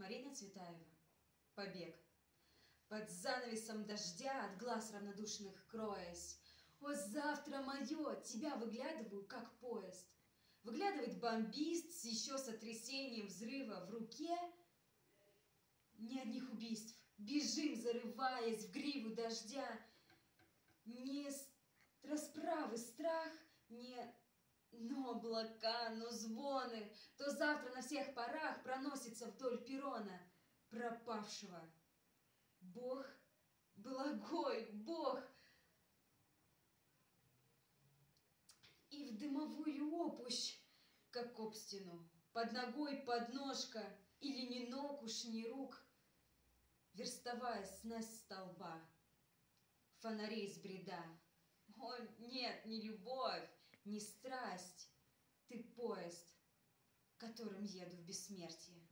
Марина Цветаева. Побег. Под занавесом дождя от глаз равнодушных кроясь, О, завтра мое, тебя выглядываю, как поезд. Выглядывает бомбист с еще сотрясением взрыва в руке. Ни одних убийств. Бежим, зарываясь в гриву дождя. Не расправы страх, не но облака, но звоны, то завтра на всех парах проносится вдоль перона пропавшего. Бог, благой Бог, и в дымовую опущ, как об стену, под ногой подножка, или ни ног уж, ни рук, верстовая снасть столба, фонарей с бреда. О, нет, не любовь, не страсть, ты поезд, которым еду в бессмертие.